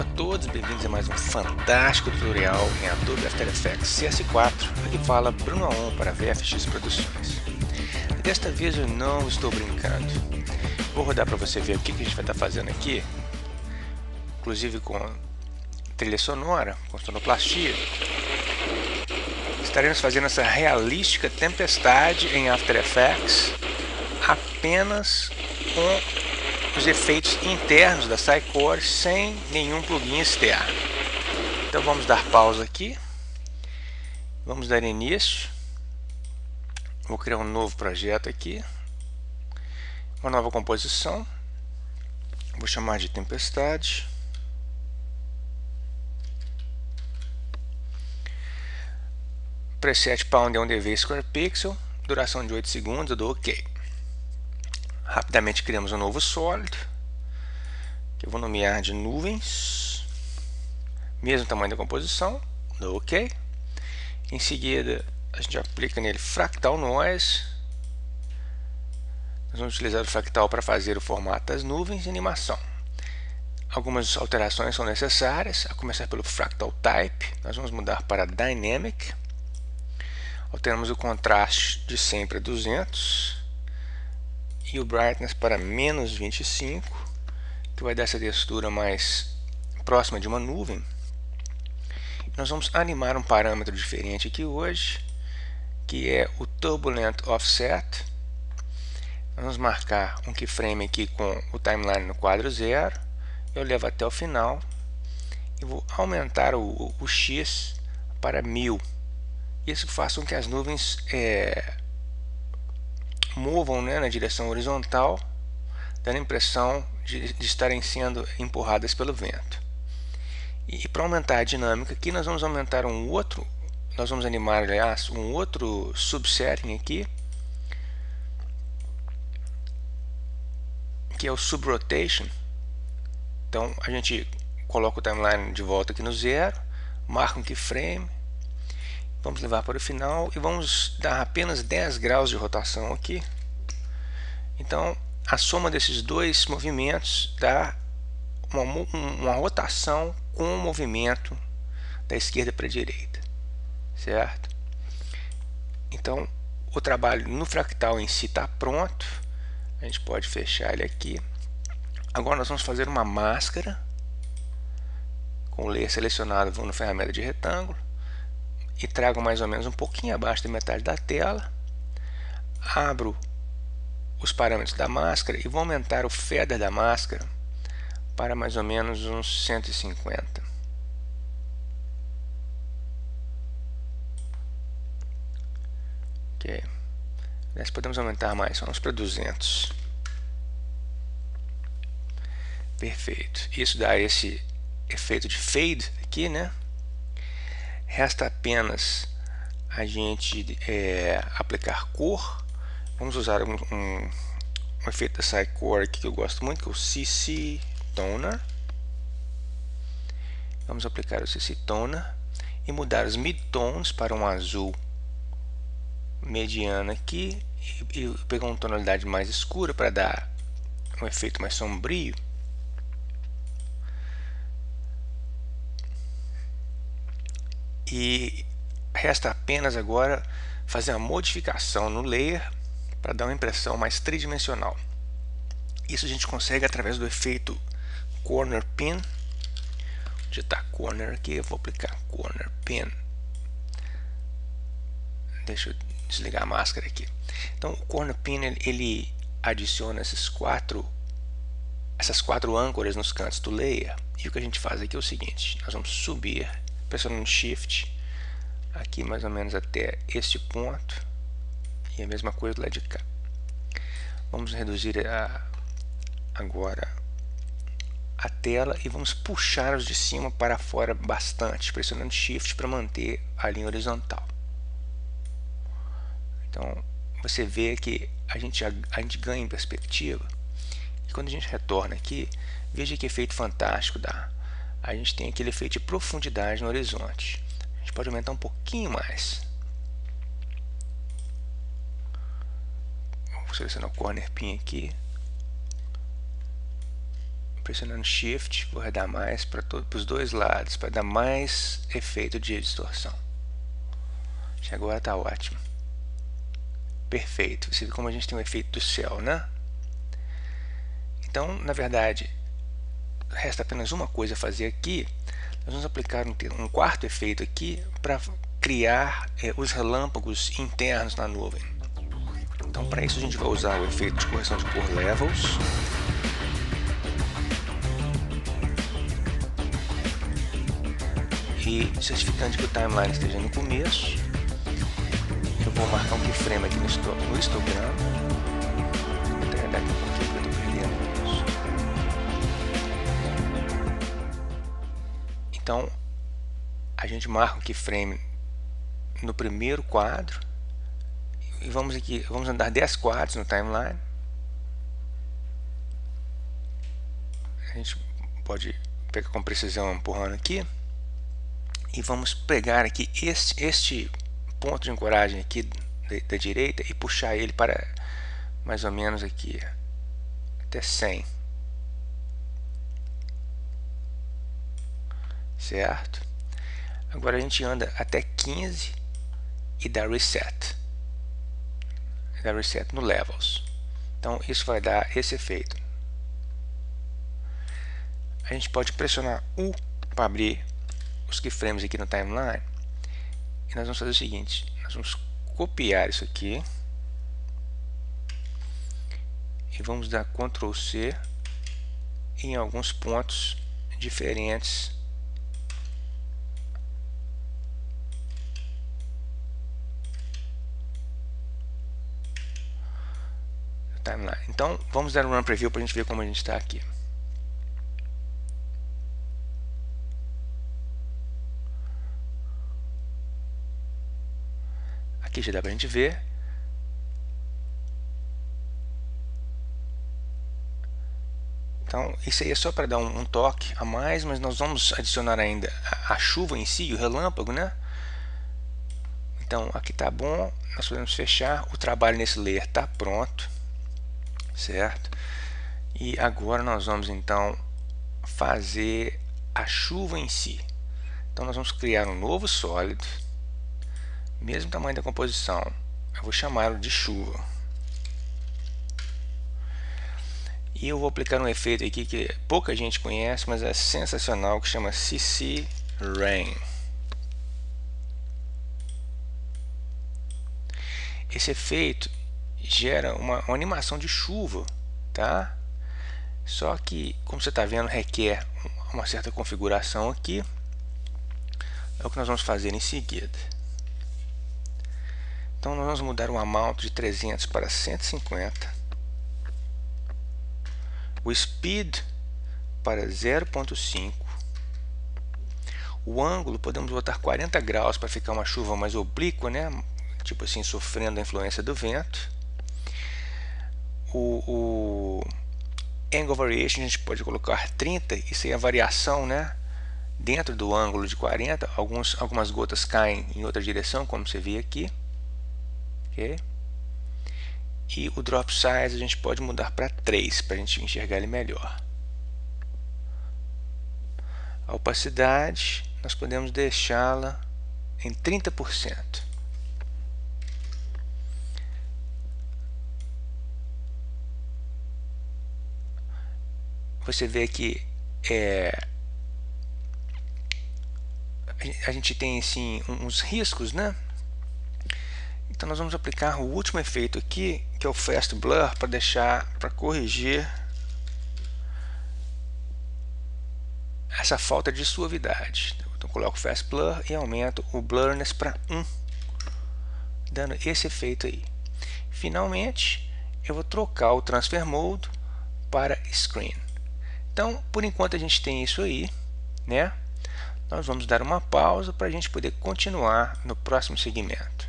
A todos, bem-vindos a mais um fantástico tutorial em Adobe After Effects CS4. Aqui fala Bruno Aon para VFX Produções. Desta vez eu não estou brincando. Vou rodar para você ver o que a gente vai estar fazendo aqui, inclusive com trilha sonora, com sonoplastia. Estaremos fazendo essa realística tempestade em After Effects apenas com os efeitos internos da Cycore sem nenhum plugin externo. Então vamos dar pausa aqui, vamos dar início, vou criar um novo projeto aqui, uma nova composição, vou chamar de tempestade. Preset Pound é um DV Square Pixel, duração de 8 segundos, eu dou OK. Rapidamente criamos um novo sólido, que eu vou nomear de nuvens, mesmo tamanho da composição, dou OK. Em seguida, a gente aplica nele Fractal Noise. Nós vamos utilizar o Fractal para fazer o formato das nuvens e animação. Algumas alterações são necessárias, a começar pelo Fractal Type. Nós vamos mudar para Dynamic. Alteramos o contraste de 100 para 200 e o brightness para menos 25 que vai dar essa textura mais próxima de uma nuvem. Nós vamos animar um parâmetro diferente aqui hoje que é o Turbulent Offset. Vamos marcar um keyframe aqui com o timeline no quadro zero. Eu levo até o final e vou aumentar o, o, o X para 1000 isso faz com que as nuvens é, movam né, na direção horizontal, dando a impressão de, de estarem sendo empurradas pelo vento. E para aumentar a dinâmica aqui, nós vamos aumentar um outro, nós vamos animar, aliás, um outro subsetting aqui, que é o subrotation. Então a gente coloca o timeline de volta aqui no zero, marca um keyframe, Vamos levar para o final e vamos dar apenas 10 graus de rotação aqui. Então, a soma desses dois movimentos dá uma, uma rotação com o movimento da esquerda para a direita, certo? Então, o trabalho no fractal em si está pronto. A gente pode fechar ele aqui. Agora nós vamos fazer uma máscara com o layer selecionado, vou na ferramenta de retângulo e trago mais ou menos um pouquinho abaixo da metade da tela. Abro os parâmetros da máscara e vou aumentar o feather da máscara para mais ou menos uns 150. Ok. Nós podemos aumentar mais, vamos para 200. Perfeito. Isso dá esse efeito de fade aqui, né? Resta apenas a gente é, aplicar cor. Vamos usar um, um, um efeito da Cycore que eu gosto muito, que é o CC Toner. Vamos aplicar o CC Toner e mudar os midtones para um azul mediano aqui e, e pegar uma tonalidade mais escura para dar um efeito mais sombrio. E resta apenas agora fazer uma modificação no layer para dar uma impressão mais tridimensional. Isso a gente consegue através do efeito Corner Pin. Está Corner aqui? Eu vou aplicar Corner Pin. Deixa eu desligar a máscara aqui. Então o Corner Pin ele adiciona esses quatro, essas quatro âncoras nos cantos do layer. E o que a gente faz aqui é o seguinte, nós vamos subir pressionando Shift aqui mais ou menos até este ponto e a mesma coisa do lado de cá. Vamos reduzir a, agora a tela e vamos puxar os de cima para fora bastante, pressionando Shift para manter a linha horizontal. Então você vê que a gente, a gente ganha em perspectiva e quando a gente retorna aqui, veja que efeito fantástico dá a gente tem aquele efeito de profundidade no horizonte. A gente pode aumentar um pouquinho mais. Vou selecionar o corner pin aqui. pressionando Shift, vou arredar mais para os dois lados, para dar mais efeito de distorção. Agora está ótimo. Perfeito. Você vê como a gente tem um efeito do céu, né? Então, na verdade, resta apenas uma coisa a fazer aqui. Nós vamos aplicar um, quarto efeito aqui para criar é, os relâmpagos internos na nuvem. Então, para isso a gente vai usar o efeito de correção de cor Levels. E certificando que o timeline esteja no começo, eu vou marcar um keyframe aqui no histograma. Então, a gente marca um keyframe no primeiro quadro e vamos aqui, vamos andar 10 quadros no timeline. A gente pode pegar com precisão empurrando aqui e vamos pegar aqui este, este ponto de ancoragem aqui da, da direita e puxar ele para mais ou menos aqui até 100 certo. Agora a gente anda até 15 e dá reset. Dá reset no levels. Então isso vai dar esse efeito. A gente pode pressionar U para abrir os keyframes aqui no timeline. E nós vamos fazer o seguinte. Nós vamos copiar isso aqui. E vamos dar Ctrl C em alguns pontos diferentes timeline. Então vamos dar um run preview para a gente ver como a gente está aqui. Aqui já dá para a gente ver. Então, isso aí é só para dar um, um, toque a mais, mas nós vamos adicionar ainda a, a, chuva em si, o relâmpago, né? Então, aqui tá bom, nós podemos fechar, o trabalho nesse layer está pronto, certo? E agora nós vamos então fazer a chuva em si. Então, nós vamos criar um novo sólido, mesmo tamanho da composição, eu vou chamá-lo de chuva. E eu vou aplicar um efeito aqui que pouca gente conhece, mas é sensacional, que chama CC Rain. Esse efeito gera uma, uma animação de chuva, tá? Só que, como você está vendo, requer uma certa configuração aqui. É o que nós vamos fazer em seguida. Então nós vamos mudar o amount de 300 para 150. O speed para 0.5. O ângulo podemos botar 40 graus para ficar uma chuva mais oblíqua, né? Tipo assim, sofrendo a influência do vento. O, o angle variation a gente pode colocar 30, isso é a variação, né? Dentro do ângulo de 40, alguns, algumas gotas caem em outra direção, como você vê aqui ok? E o drop size a gente pode mudar para 3 para a gente enxergar ele melhor. A opacidade nós podemos deixá-la em 30%. Você vê que é, a gente tem assim uns riscos, né? Então nós vamos aplicar o último efeito aqui, que é o Fast Blur, para deixar, para corrigir essa falta de suavidade. Então coloco o Fast Blur e aumento o Blurriness para 1, dando esse efeito aí. Finalmente, eu vou trocar o Transfer Mode para Screen. Então, por enquanto a gente tem isso aí, né? Nós vamos dar uma pausa para a gente poder continuar no próximo segmento.